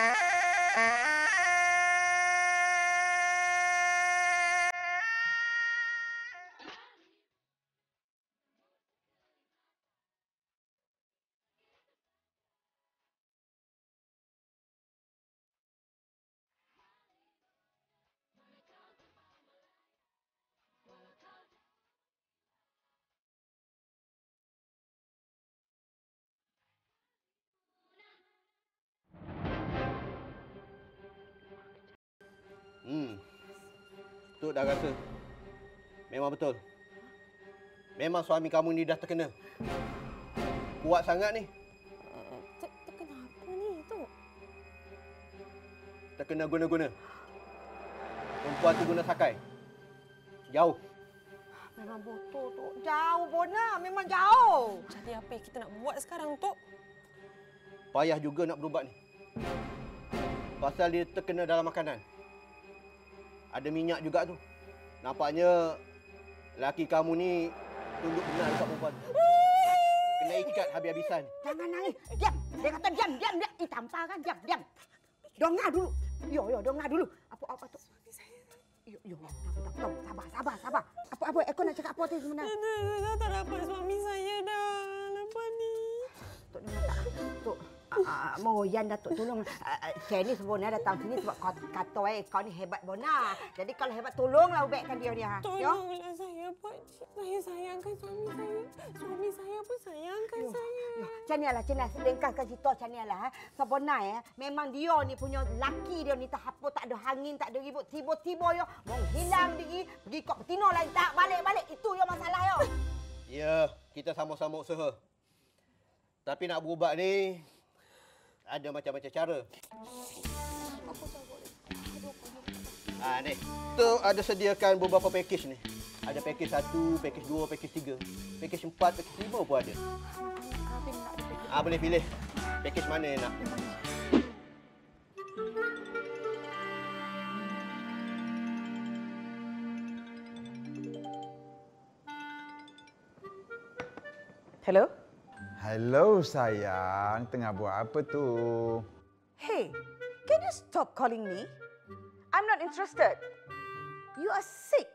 Ah! Tok dah rasa. Memang betul. Memang suami kamu ni dah terkena. Kuat sangat ni. Ter- terkena apa ni, Tok? Terkena guna-guna. Perempuan tu guna sakai. Jauh. Memang betul, Tok. Jauh, Bona. Memang jauh. Jadi apa yang kita nak buat sekarang, Tok? Payah juga nak berubat ni. Pasal dia terkena dalam makanan. Ada minyak juga tu. Nampaknya laki kamu ni tunduk benar dekat perempuan tu. Kena ikat habis-habisan. Jangan nangis. Diam. Dia kata diam, diam, diam. Eh, tampar kan? Diam, diam. Dengar dulu. Yo, yo, dengar dulu. Apa, apa, Tok? Yo, yo, tak, tak, tak. Sabar, sabar, sabar. Apa, apa? Eko nak cakap apa tu sebenarnya? Saya tak dapat suami saya dah. Lepas ni. Tok dengar tak? Tok, uh, Moyan Datuk tolong. Uh, saya ni sebenarnya datang sini sebab kau kata eh, kau ni hebat Bona. Jadi kalau hebat tolonglah ubekkan dia ni. Ha. Tolonglah saya, Pak Cik. Saya sayangkan suami saya. Suami saya pun sayangkan Yo, saya. yo. Macam ni lah, macam ni lah. Cerita macam ni lah. Ha. Sebenarnya eh, memang dia ni punya laki dia ni tak apa, tak ada angin, tak ada ribut. Tiba-tiba yo, mau hilang diri, pergi kok betina lain tak balik-balik. Itu yo masalah yo. Ya, kita sama-sama usaha. Tapi nak berubat ni ada macam-macam cara. Ah ni. Tu ada sediakan beberapa pakej ni. Ada pakej satu, pakej dua, pakej tiga, pakej empat, pakej lima pun ada. Ah boleh pilih. Pakej mana yang nak. Hello? Hello sayang, tengah buat apa tu? Hey, can you stop calling me? I'm not interested. You are sick.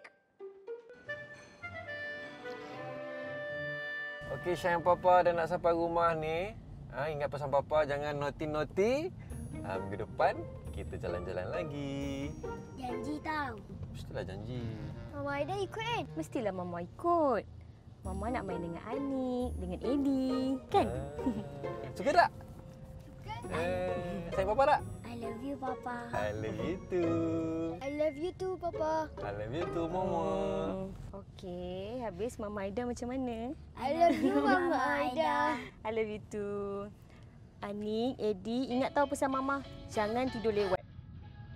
Okey, sayang papa dah nak sampai rumah ni. Ha, ingat pesan papa jangan noti-noti. Ha, minggu depan kita jalan-jalan lagi. Janji tau. Mestilah janji. Mama Aida ikut kan? Mestilah Mama ikut. Mama nak main dengan Anik, dengan Eddie. Kan? Ha, suka tak? Eh, sayang papa tak? I love you, Papa. I love you too. I love you too, Papa. I love you too, Mama. Okey, habis Mama Aida macam mana? I love you, Mama Aida. I love you too. Anik, Eddie, ingat tahu pesan Mama. Jangan tidur lewat.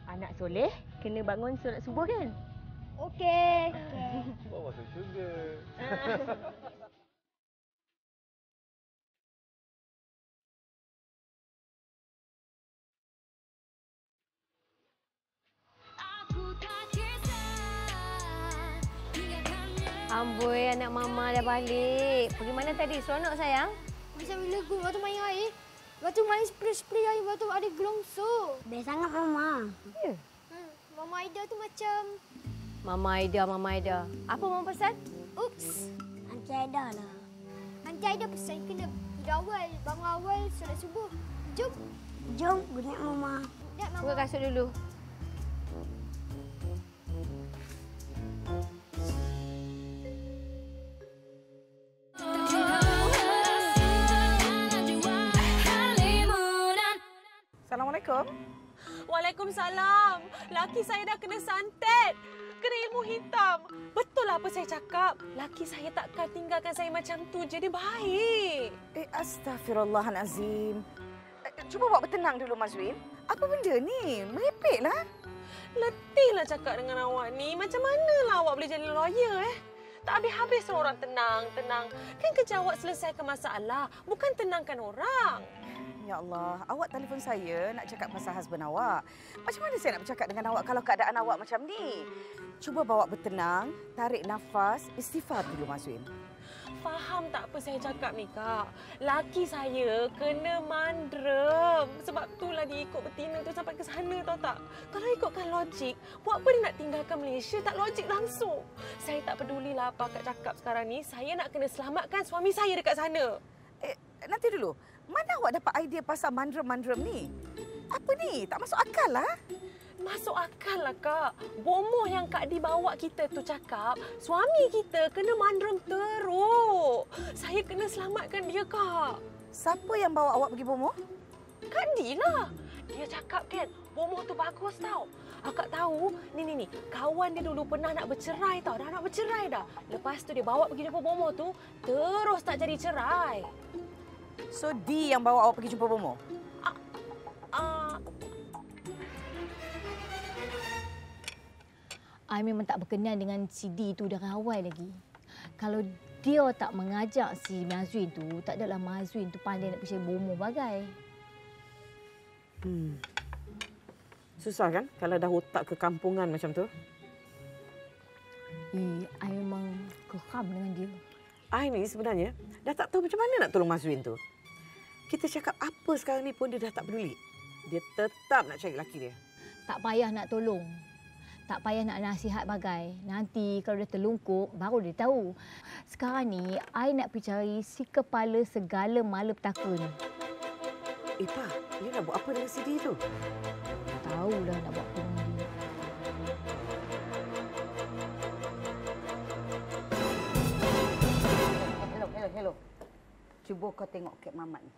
Anak soleh kena bangun solat subuh kan? Okey. Okay. Bawa masuk syurga. Amboi, anak Mama dah balik. Pergi mana tadi? Seronok sayang? Macam bila gue waktu main air, waktu main spray-spray air, waktu ada gelongso. Best sangat Mama. Ya. Hmm, Mama Aida tu macam, Mama Aida, Mama Aida. Apa Mama pesan? oops. Aunty Aida lah. Nanti Aida pesan kena tidur awal, bangun awal, solat subuh. Jom. Jom, good night Mama. Buka Mama. kasut dulu. Assalamualaikum. Waalaikumsalam. Laki saya dah kena santet. Kena ilmu hitam. Betul lah apa saya cakap. Laki saya takkan tinggalkan saya macam tu. Jadi baik. Eh, astagfirullahalazim. Eh, Cuba buat bertenang dulu, Mazwin. Apa benda ni? Merepeklah. Letihlah cakap dengan awak ni. Macam manalah awak boleh jadi lawyer eh? Tak habis-habis orang tenang, tenang. Kan kerja awak selesaikan masalah. Bukan tenangkan orang. Ya Allah, awak telefon saya nak cakap pasal husband awak. Macam mana saya nak bercakap dengan awak kalau keadaan awak macam ni? Cuba bawa bertenang, tarik nafas, istighfar dulu, Mazwin. Faham tak apa saya cakap ni, Kak? Laki saya kena mandra. hitam. Sebab itulah dia ikut betina tu sampai ke sana tahu tak. Kalau ikutkan logik, buat apa dia nak tinggalkan Malaysia? Tak logik langsung. Saya tak pedulilah apa akak cakap sekarang ni. Saya nak kena selamatkan suami saya dekat sana. Eh, nanti dulu. Mana awak dapat idea pasal mandrem-mandrem ni? Apa ni? Tak masuk akal lah. Masuk akal lah, Kak. Bomoh yang Kak Di bawa kita tu cakap, suami kita kena mandrem teruk. Saya kena selamatkan dia, Kak. Siapa yang bawa awak pergi bomoh? Kak Di lah. Dia cakap kan, bomoh tu bagus tau. Akak tahu, ni ni ni, kawan dia dulu pernah nak bercerai tau. Dah nak bercerai dah. Lepas tu dia bawa pergi jumpa bomoh tu, terus tak jadi cerai. So, Di yang bawa awak pergi jumpa bomoh? Ah, I memang tak berkenan dengan si D tu dari awal lagi. Kalau dia tak mengajak si Mazwin tu, tak adalah Mazwin tu pandai nak percaya bomoh bagai. Hmm. Susah kan kalau dah otak kekampungan macam tu? Eh, I memang geram dengan dia. I ni sebenarnya dah tak tahu macam mana nak tolong Mazwin tu. Kita cakap apa sekarang ni pun dia dah tak peduli. Dia tetap nak cari lelaki dia. Tak payah nak tolong. Tak payah nak nasihat bagai. Nanti kalau dia terlungkup, baru dia tahu. Sekarang ni, I nak pergi cari si kepala segala malapetaka ni. Eh, Pa, dia nak buat apa dengan si D tu? Tahulah nak buat Cuba kau tengok Kek Mamat ni.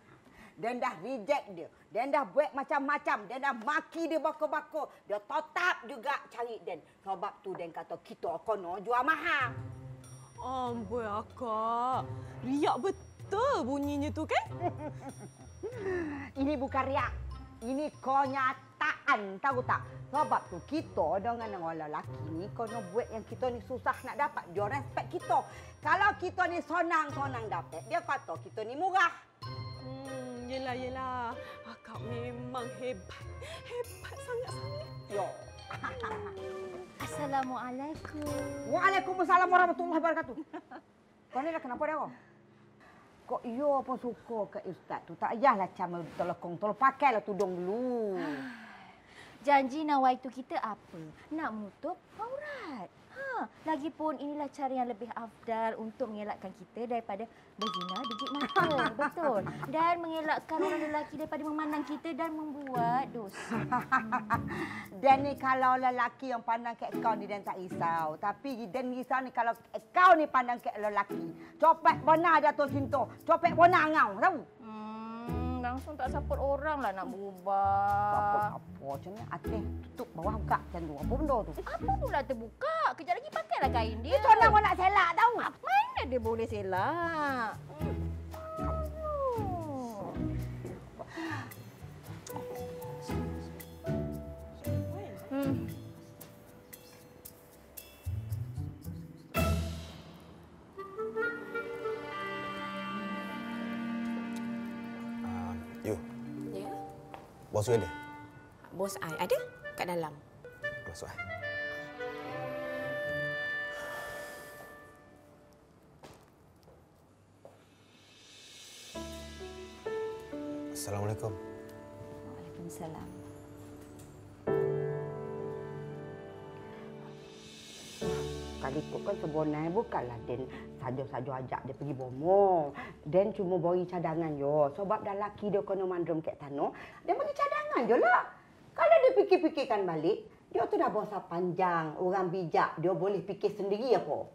Dan dah reject dia. Dan dah buat macam-macam. Dan dah maki dia bakar-bakar. Dia tetap juga cari Dan. Sebab tu Dan kata kita kono jual mahal. amboi akak. Riak betul bunyinya tu kan? Ini bukan riak. Ini kenyataan. Tahu tak? Sebab tu kita dengan orang lelaki ni kono buat yang kita ni susah nak dapat. Dia respect kita. Kalau kita ni sonang-sonang dapat, dia kata kita ni murah. Hmm, yelah, yelah. Akak memang hebat. Hebat sangat-sangat. Yo. Assalamualaikum. Waalaikumsalam warahmatullahi wabarakatuh. Kau ni dah kenapa dia kau? Kok yo pun suka ke ustaz tu. Tak payahlah camel telekong. Tolong pakailah tudung dulu. Janji nawai itu kita apa? Nak menutup aurat. Ha, lagipun inilah cara yang lebih afdal untuk mengelakkan kita daripada berzina digit mata. Betul. Dan mengelakkan orang lelaki daripada memandang kita dan membuat dosa. Dan ni kalau lelaki yang pandang kat kau ni dan tak risau. Tapi dan risau ni kalau kau ni pandang kat lelaki. Copet benar dia tu cinta. Copet benar ngau. Tahu? Hmm, langsung tak support orang lah nak berubah. Apa-apa macam ni. Atis tutup bawah buka macam tu. Apa benda tu? Apa pula terbuka? Kejap lagi pakailah kain dia. Itu orang nak selak tahu. Mana dia boleh selak? Oh. Bos you ada? Bos I ada kat dalam. Masuk eh. Assalamualaikum. Waalaikumsalam. Kali tu kan sebenarnya bukanlah Den saja-saja ajak dia pergi bomo. Den cuma bagi cadangan yo. Sebab dah laki dia kena mandrum kat tanah, dia bagi cadangan je lah. Kalau dia fikir-fikirkan balik, dia tu dah bosa panjang, orang bijak, dia boleh fikir sendiri apa.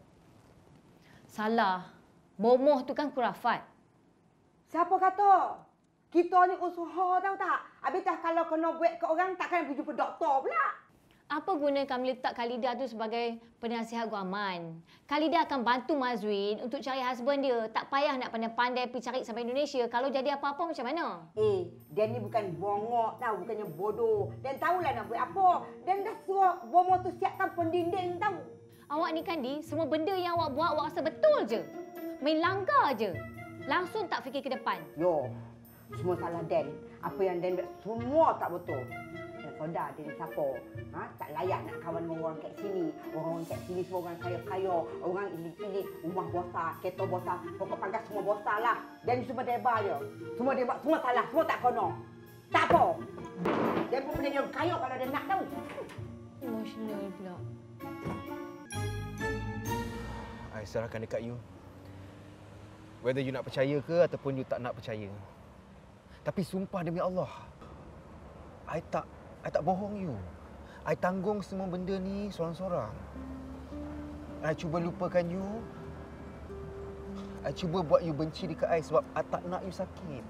Salah. Bomoh tu kan kurafat. Siapa kata? Kita ni usaha tahu tak? Habis dah kalau kena buat ke orang, takkan pergi jumpa doktor pula. Apa guna kami letak Khalida tu sebagai penasihat guaman? Khalida akan bantu Mazwin untuk cari husband dia. Tak payah nak pandai-pandai pergi cari sampai Indonesia. Kalau jadi apa-apa macam mana? Eh, Dan ni bukan bongok tahu, bukannya bodoh. Dan tahulah nak buat apa. Dan dah suruh bomo tu siapkan pendinding tahu. Awak ni kan, Di, semua benda yang awak buat, awak rasa betul je. Main langgar je. Langsung tak fikir ke depan. Yo, semua salah Dan. Apa yang Dan buat semua tak betul. Dia ni siapa? Ha? Tak layak nak kawan dengan orang kat sini. Orang-orang kat sini semua orang kaya-kaya. Orang elit-elit. Rumah besar, kereta besar. Pokok pagar semua besar lah. Dan semua debar je. Semua dia buat semua salah. Semua tak kono. Tak apa. Dia pun boleh dia kaya kalau dia nak tahu. Emotional pula. I serahkan dekat you. Whether you nak percaya ke ataupun you tak nak percaya. Tapi sumpah demi Allah. I tak I tak bohong you. I tanggung semua benda ni seorang-seorang. I cuba lupakan you. I cuba buat you benci dekat I sebab I tak nak you sakit.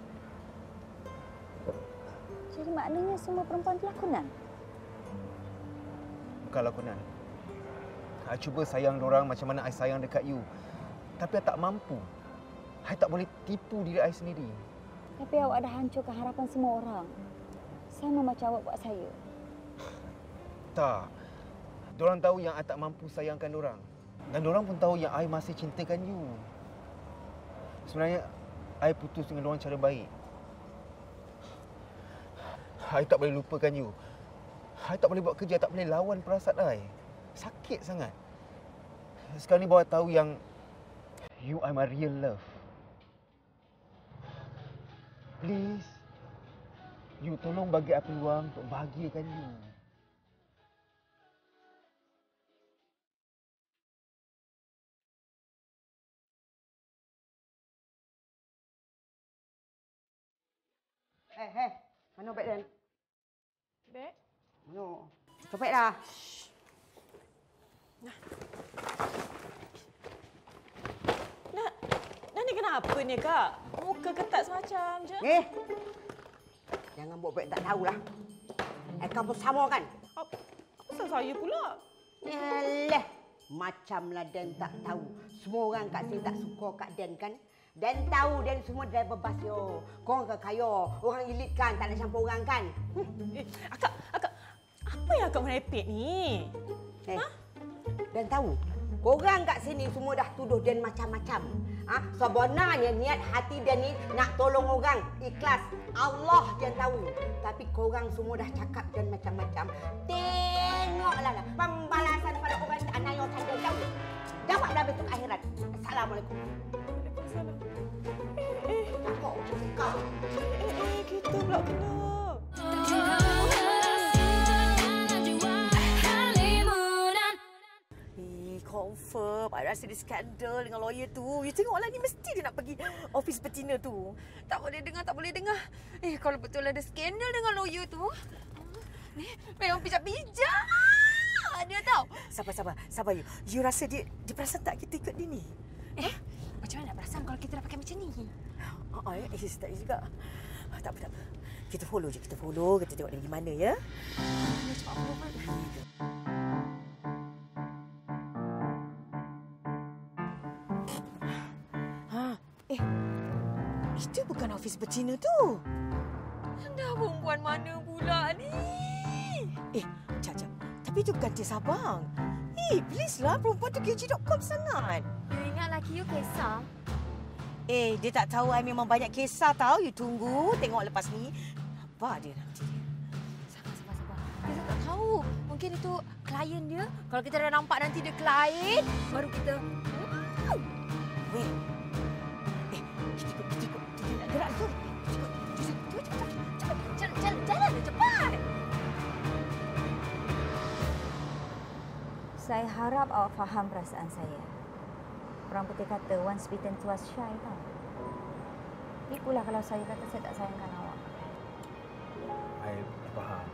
Jadi maknanya semua perempuan tu lakonan? Bukan lakonan. I cuba sayang orang macam mana I sayang dekat you. Tapi I tak mampu. I tak boleh tipu diri I sendiri. Tapi awak dah hancurkan harapan semua orang. Sama macam awak buat saya. Tak. Diorang tahu yang I tak mampu sayangkan diorang. Dan diorang pun tahu yang I masih cintakan you. Sebenarnya, I putus dengan diorang cara baik. I tak boleh lupakan you. I tak boleh buat kerja, tak boleh lawan perasaan I. Sakit sangat. Sekarang ni bawa tahu yang you are my real love. Please, you tolong bagi I peluang untuk bahagiakan you. Eh, eh. Mana beg Dan? Beg? Mana? Copet dah. Nak, nak ni kenapa ni kak? Muka ketat semacam je. Eh. Jangan buat beg tak tahulah. Eh, kau pun sama kan? Apa pasal saya pula? Yalah. Macamlah Dan tak tahu. Semua orang kat sini tak suka kat Dan kan? Dan tahu Dan semua driver bas yo. Korang kan kaya. Orang elit kan. Tak nak campur orang kan? Eh, akak, akak, apa yang akak merepek ni? Eh, Dan tahu. Korang kat sini semua dah tuduh Dan macam-macam. Ha? Sebenarnya niat hati Dan ni nak tolong orang. Ikhlas. Allah yang tahu. Tapi korang semua dah cakap Dan macam-macam. Tengoklah lah. Pembalasan pada orang yang anayakan Dan tahu. Jawab dah besok akhirat. Assalamualaikum. Waalaikumsalam. Takut kau. Eh, eh, kita pula kena. Confirm. I rasa dia skandal dengan lawyer tu. You tengoklah ni mesti dia nak pergi office betina tu. Tak boleh dengar, tak boleh dengar. Eh, kalau betul ada skandal dengan lawyer tu, ni memang pijak-pijak dia tahu. Sabar, sabar. Sabar you. You rasa dia, dia perasan tak kita ikut dia ni? Eh, macam mana nak perasan kalau kita dah pakai macam ni? Ah, uh, eh, eh, tak juga. Ah, tak apa, tak apa. Kita follow je, kita follow. Kita tengok dia pergi mana ya. Ha, office betina tu. Dah perempuan mana pula ni? Eh, Cak. Tapi itu bukan Tia Sabang. Eh, please lah. Perempuan tu KG.com sangat. You ingat laki you kisah? Eh, dia tak tahu I memang banyak kisah tahu. You tunggu. Tengok lepas ni. Apa dia nanti? Sabar, sabar, sabar. Kita tak tahu. Mungkin itu klien dia. Kalau kita dah nampak nanti dia klien, baru kita... Weh. Gerak tu. Kita ikut. Cepat, cepat, cepat. Cepat, jalan, jalan, jalan, cepat. Saya harap awak faham perasaan saya. Orang putih kata once bitten twice shy tau. Ikulah kalau saya kata saya tak sayangkan awak. I faham.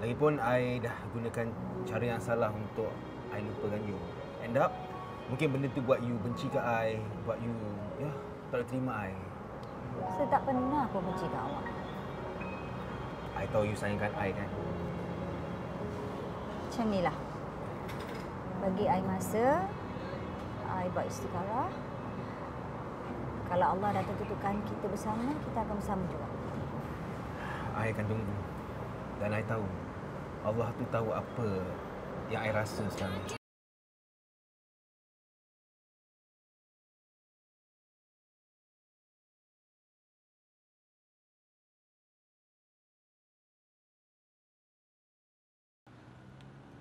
Lagipun I dah gunakan cara yang salah untuk I lupakan you. End up, mungkin benda tu buat you benci ke I, buat you ya tak terima I. Saya tak pernah pun benci kat awak. I tahu you sayangkan I kan. Macam ni lah. Bagi I masa, I buat istikharah. Kalau Allah dah tentukan kita bersama, kita akan bersama juga. I akan tunggu. Dan I tahu Allah tu tahu apa yang I rasa sekarang. ni.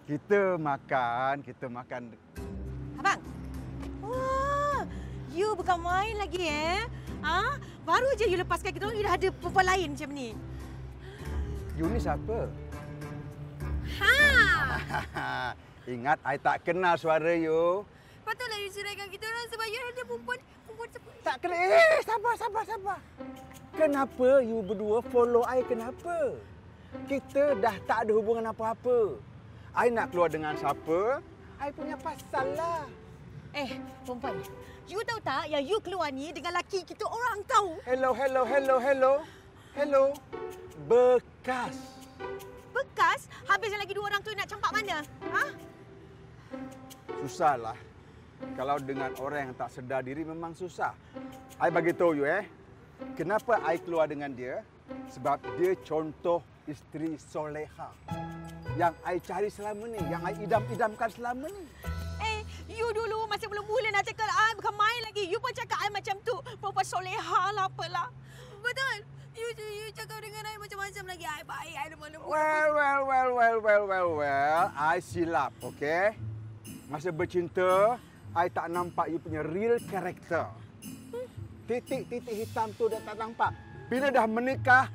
Kita makan, kita makan. Abang. Wah, you bukan main lagi eh. Ha? Baru je you lepaskan kita orang, you dah ada perempuan lain macam ni. You ni siapa? Ha! Ingat, I tak kenal suara you. Patutlah you ceraikan kita orang sebab you ada perempuan perempuan sebut. Tak kena. Eh, sabar, sabar, sabar. Kenapa you berdua follow I kenapa? Kita dah tak ada hubungan apa-apa. I nak keluar dengan siapa? I punya pasal lah. Eh, perempuan. You tahu tak yang you keluar ni dengan laki kita orang tahu. Hello, hello, hello, hello. Hello. Bekas. Bekas, habis lagi dua orang tu nak campak mana? Ha? Susahlah. Kalau dengan orang yang tak sedar diri memang susah. I bagi tahu you eh. Kenapa I keluar dengan dia? Sebab dia contoh isteri soleha. Yang I cari selama ni, yang I idam-idamkan selama ni. Eh, you dulu masih belum mula nak cakap I bukan main lagi. You pun cakap I macam tu. Perempuan soleha lah apalah. Betul. You, you cakap dengan I macam-macam lagi. I baik, I lemah lembut. Well, well, well, well, well, well, well. I silap, okay? Masa bercinta, I tak nampak you punya real character. Titik-titik hitam tu dah tak nampak. Bila dah menikah,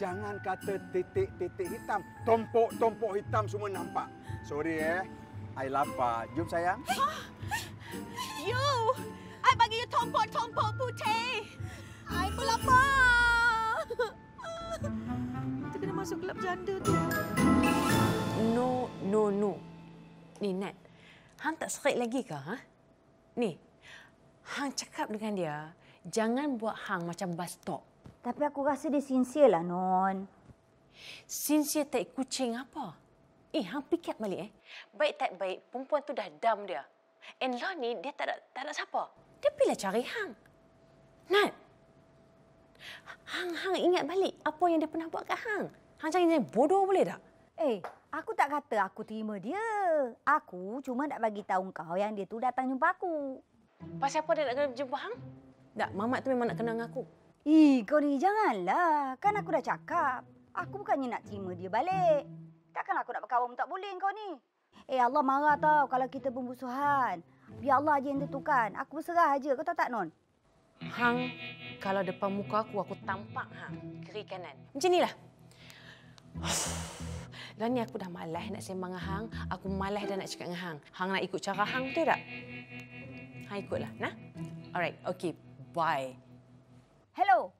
jangan kata titik-titik hitam. Tompok-tompok hitam semua nampak. Sorry eh. I lapar. Jom sayang. You! I bagi you tompok-tompok putih. I pun lapar. Kita kena masuk kelab janda tu. No, no, no. Ni, Nat. Hang tak serik lagi ke? Ha? Ni, Hang cakap dengan dia, jangan buat Hang macam bus stop. Tapi aku rasa dia sincere lah, Non. Sincere tak kucing apa? Eh, Hang fikir balik eh. Baik tak baik, perempuan tu dah dam dia. And lah ni, dia tak ada, tak ada siapa. Dia pilih cari Hang. Nat, Hang, Hang ingat balik apa yang dia pernah buat kat Hang. Hang jangan jadi bodoh boleh tak? Eh, aku tak kata aku terima dia. Aku cuma nak bagi tahu kau yang dia tu datang jumpa aku. Pasal apa dia nak kena jumpa Hang? Tak, Mamat tu memang nak kenal dengan aku. Ih, kau ni janganlah. Kan aku dah cakap. Aku bukannya nak terima dia balik. Takkan aku nak berkawan tak boleh kau ni. Eh, Allah marah tau kalau kita pembusuhan. Biar Allah aja yang tentukan. Aku berserah aja. Kau tahu tak, Non? Hang, kalau depan muka aku, aku tampak Hang kiri kanan. Macam inilah. Dah ni aku dah malas nak sembang dengan Hang. Aku malas dah nak cakap dengan Hang. Hang nak ikut cara Hang, betul tak? Hang ikutlah, nah? Alright, okay. Bye. Hello.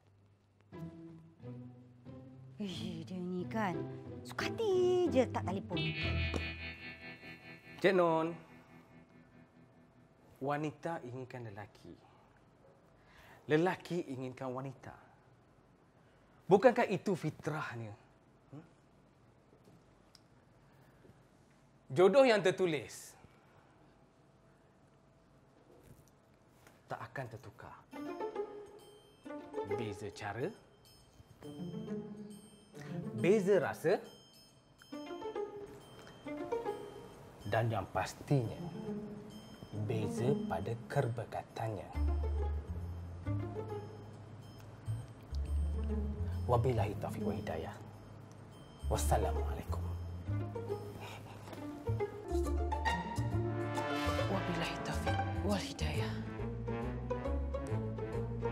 Ih, dia ni kan. Suka hati je tak telefon. Cik Non, wanita inginkan lelaki. Lelaki inginkan wanita. Bukankah itu fitrahnya? Hmm? Jodoh yang tertulis tak akan tertukar. Beza cara, beza rasa, dan yang pastinya beza pada kerbekatannya. Wabillahi taufiq wa hidayah. Wassalamualaikum. Wabillahi taufiq wal hidayah.